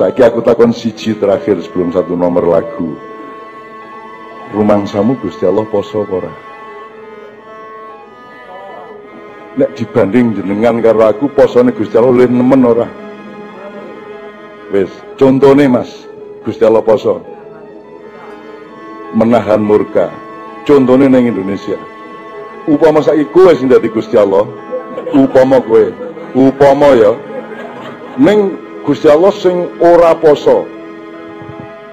Saiki aku takon siji terakhir sebelum satu nomor lagu. Rumangsamu Gusti Allah poso ora? Nek dibanding jenengan karo aku posone Gusti Allah luwih nemen ora? Wis, contone Mas, Gusti Allah poso. Menahan murka. Contone ning Indonesia. Upama saiki kowe sing dadi Gusti Allah, upama kowe, upama ya ning Gusti Allah sing ora poso.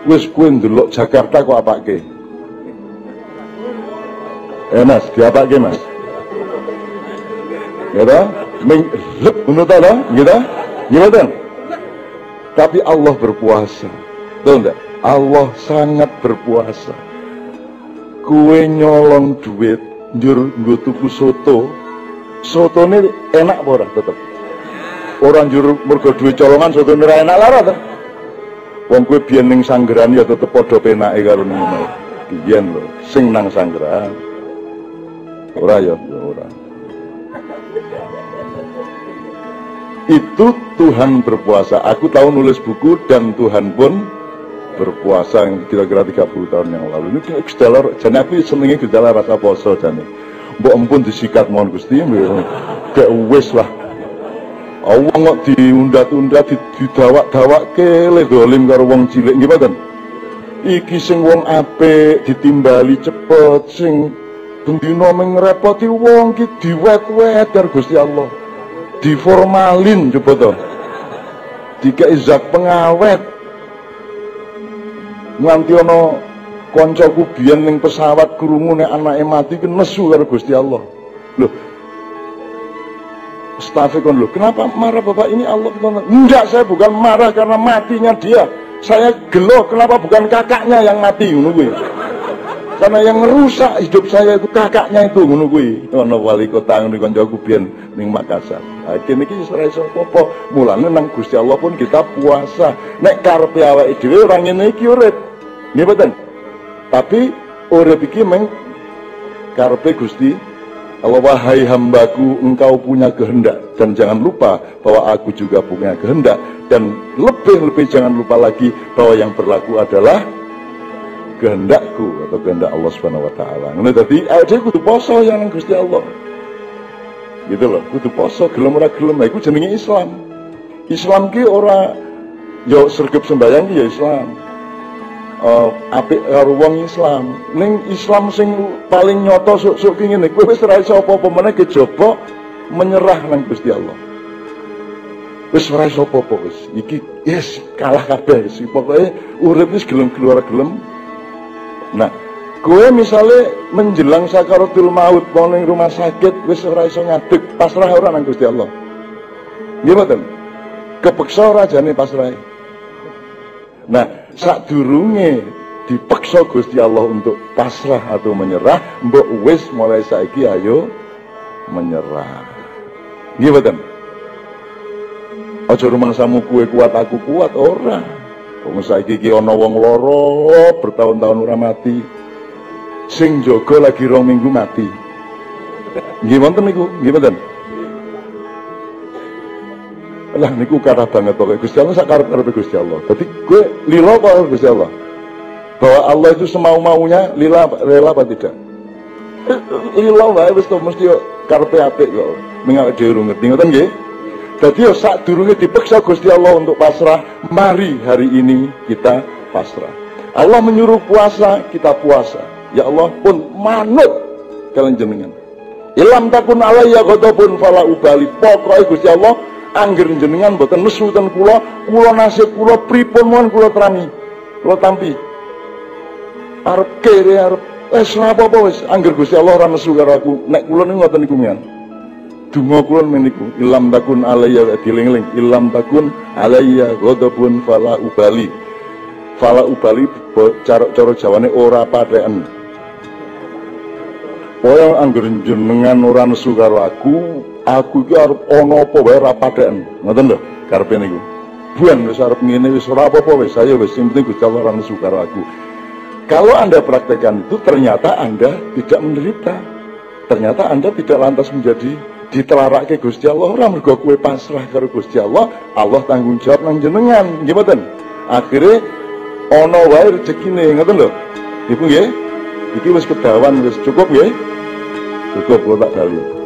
Wis kowe ndelok Jakarta kok apake? Eh Mas, diapake Mas? Gitu? Ming, lep, ngono ta lah, gitu? Gimana? Tapi Allah berpuasa. Tahu enggak? Allah sangat berpuasa. Kue nyolong duit, njur nggo tuku soto. Sotone enak ora tetep? Orang njur mergo duit colongan sotone ora enak lara ta? Wong kue biyen ning sanggeran ya tetep padha penake karo ngono. Biyen lho, sing nang sanggeran. Ora ya, ya ora. itu Tuhan berpuasa. Aku tahu nulis buku dan Tuhan pun berpuasa kira-kira 30 tahun yang lalu. Ini gejala, jadi aku senengnya gejala rasa poso jadi. Mbok empun disikat mohon Gusti, kayak wis lah. Allah kok diundat-undat, didawak-dawak ke dolim karo wong cilik gimana? Iki sing wong apik ditimbali cepet, sing bendina mengrepoti wong ki diwet-wet karo Gusti Allah. Diformalin coba toh tiga izak pengawet. Nganti ana kancaku biyen ning pesawat krungu nek anake mati ki nesu karo Gusti Allah. Loh Kon loh, kenapa marah bapak ini? Allah? Enggak, saya bukan marah karena matinya dia. Saya gelo, kenapa bukan kakaknya yang mati? Ngono karena yang merusak hidup saya itu kakaknya itu kuwi. Ana wali kota ngono kancaku biyen ning Makassar. Akhirnya ora iso apa mulane nang Gusti Allah pun kita puasa. Nek karepe awake dhewe ora ngene iki urip. Nggih mboten? Tapi urip iki meng karepe Gusti Allah wahai hambaku engkau punya kehendak dan jangan lupa bahwa aku juga punya kehendak dan lebih-lebih jangan lupa lagi bahwa yang berlaku adalah kehendakku atau kehendak Allah Subhanahu wa taala. Ngono dadi awake kudu poso yang Gusti Allah. Gitu loh, kudu poso gelem ora gelem iku jenenge Islam. Islam ki ora yo sergep sembayang ki ya Islam. Uh, apik karo wong Islam. Ning Islam sing paling nyoto sok-sok ki ngene, kowe wis ora iso apa-apa meneh kejaba menyerah nang Gusti Allah. Wis ora iso apa-apa wis. Iki yes kalah kabeh wis. Pokoke urip wis gelem keluar gelem Nah, gue misalnya menjelang sakaratul maut mau ning rumah sakit wis ora iso ngadeg, pasrah ora nang Gusti Allah. Nggih mboten? Kepeksa ora pasrah. Nah, sak durunge dipaksa Gusti Allah untuk pasrah atau menyerah, mbok wis mulai saiki ayo menyerah. Nggih mboten? Aja rumangsamu kue kuat aku kuat ora. Wong saiki iki ana wong bertahun-tahun ora mati. Sing jaga lagi rong minggu mati. Nggih wonten niku, nggih. Lah niku kara banget pokoke Gusti Allah sak karep-karepe Gusti Allah. Dadi kowe lila apa Gusti Allah? Bahwa Allah itu semau-maunya lila rela apa tidak? Lila wae wis mesti karepe apik kok. Mengawak dhewe ngerti ngoten nggih? Jadi ya saat durungnya dipaksa Gusti Allah untuk pasrah, mari hari ini kita pasrah. Allah menyuruh puasa, kita puasa. Ya Allah pun manut kalian jenengan. Ilam takun alaiya pun fala ubali. Pokoknya Gusti Allah angger jenengan boten nesu ten kula, kula nasib kula pripun mohon kula terangi. Kula tampi. Arep kere arep wis apa-apa wis angger Gusti Allah ora nesu karo aku. Nek kula niku ngoten niku Dungo kulon meniku ilam takun alayya diling-ling ilam takun alayya ghadabun fala ubali. Fala ubali cara-cara jawane ora padhean. Kaya angger jenengan ora nesu karo aku, aku iki arep ana apa wae ora padhean. Ngoten lho karepe niku. Buan wis arep ngene wis ora apa-apa wis saya wis sing penting Gusti Allah nesu karo aku. Kalau Anda praktekkan itu ternyata Anda tidak menderita. Ternyata Anda tidak lantas menjadi ditelarake Gusti Allah ora mergo kowe pasrah karo Gusti Allah, Allah tanggung jawab nang jenengan, nggih mboten? Akhire ana wae rezekine, ngoten lho. Ibu nggih. Iki wis kedawan wis cukup nggih. Cukup kula tak bali.